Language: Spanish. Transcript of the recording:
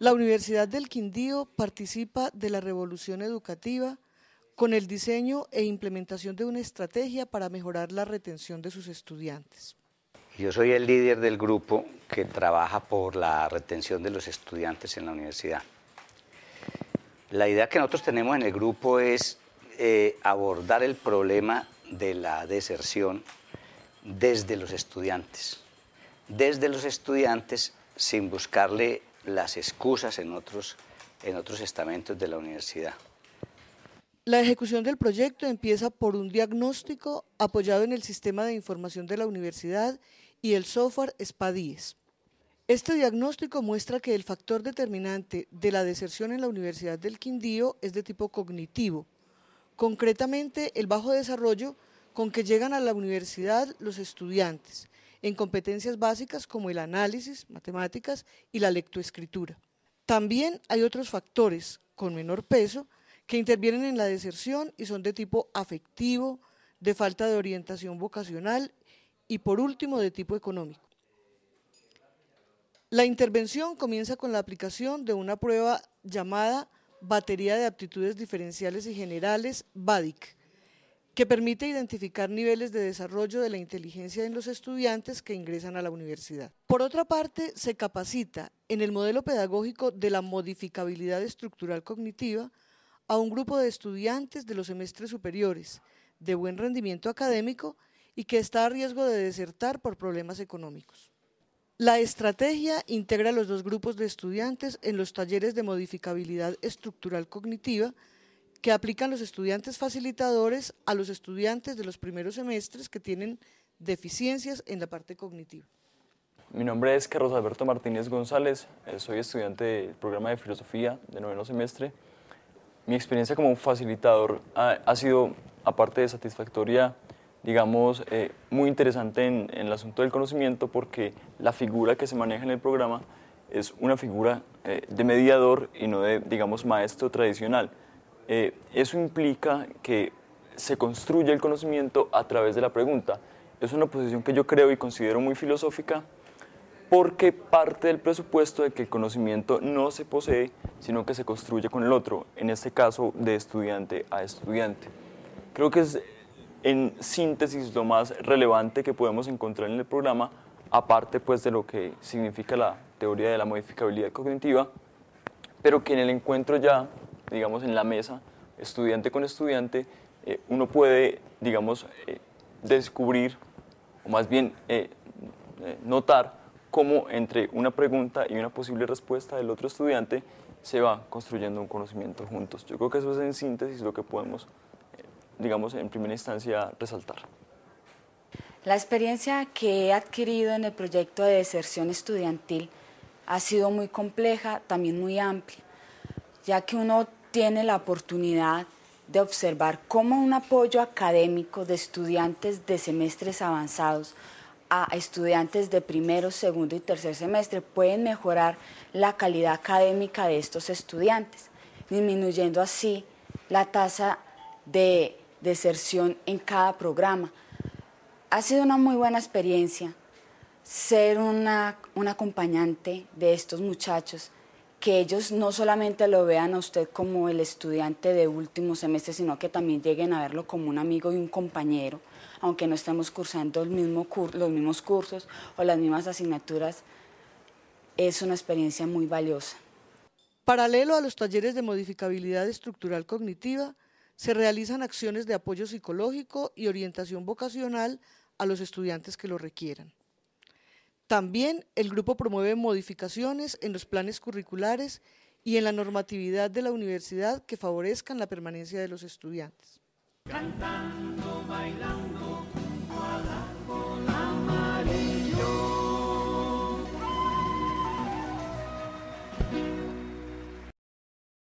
La Universidad del Quindío participa de la revolución educativa con el diseño e implementación de una estrategia para mejorar la retención de sus estudiantes. Yo soy el líder del grupo que trabaja por la retención de los estudiantes en la universidad. La idea que nosotros tenemos en el grupo es eh, abordar el problema de la deserción desde los estudiantes, desde los estudiantes sin buscarle las excusas en otros, en otros estamentos de la universidad. La ejecución del proyecto empieza por un diagnóstico apoyado en el sistema de información de la universidad y el software SPADIES. Este diagnóstico muestra que el factor determinante de la deserción en la Universidad del Quindío es de tipo cognitivo, concretamente el bajo desarrollo con que llegan a la universidad los estudiantes, en competencias básicas como el análisis, matemáticas y la lectoescritura. También hay otros factores con menor peso que intervienen en la deserción y son de tipo afectivo, de falta de orientación vocacional y por último de tipo económico. La intervención comienza con la aplicación de una prueba llamada Batería de Aptitudes Diferenciales y Generales, BADIC, que permite identificar niveles de desarrollo de la inteligencia en los estudiantes que ingresan a la universidad. Por otra parte, se capacita en el modelo pedagógico de la modificabilidad estructural cognitiva a un grupo de estudiantes de los semestres superiores de buen rendimiento académico y que está a riesgo de desertar por problemas económicos. La estrategia integra los dos grupos de estudiantes en los talleres de modificabilidad estructural cognitiva que aplican los estudiantes facilitadores a los estudiantes de los primeros semestres que tienen deficiencias en la parte cognitiva. Mi nombre es Carlos Alberto Martínez González, eh, soy estudiante del programa de filosofía de noveno semestre. Mi experiencia como facilitador ha, sido, aparte de satisfactoria, digamos, eh, muy interesante en, el asunto del conocimiento porque la figura que se maneja en el programa es una figura eh, de mediador y no de, digamos, maestro tradicional. Eh, eso implica que se construye el conocimiento a través de la pregunta. Es una posición que yo creo y considero muy filosófica porque parte del presupuesto de que el conocimiento no se posee, sino que se construye con el otro, en este caso de estudiante a estudiante. Creo que es en síntesis lo más relevante que podemos encontrar en el programa, aparte pues de lo que significa la teoría de la modificabilidad cognitiva, pero que en el encuentro ya digamos, en la mesa, estudiante con estudiante, eh, uno puede, digamos, eh, descubrir, o más bien eh, notar cómo entre una pregunta y una posible respuesta del otro estudiante se va construyendo un conocimiento juntos. Yo creo que eso es en síntesis lo que podemos, digamos, en primera instancia resaltar. La experiencia que he adquirido en el proyecto de deserción estudiantil ha sido muy compleja, también muy amplia, ya que uno tiene la oportunidad de observar cómo un apoyo académico de estudiantes de semestres avanzados a estudiantes de primero, segundo y tercer semestre pueden mejorar la calidad académica de estos estudiantes, disminuyendo así la tasa de deserción en cada programa. Ha sido una muy buena experiencia ser una, un acompañante de estos muchachos que ellos no solamente lo vean a usted como el estudiante de último semestre, sino que también lleguen a verlo como un amigo y un compañero, aunque no estemos cursando los mismos cursos o las mismas asignaturas, es una experiencia muy valiosa. Paralelo a los talleres de modificabilidad estructural cognitiva, se realizan acciones de apoyo psicológico y orientación vocacional a los estudiantes que lo requieran. También el grupo promueve modificaciones en los planes curriculares y en la normatividad de la universidad que favorezcan la permanencia de los estudiantes.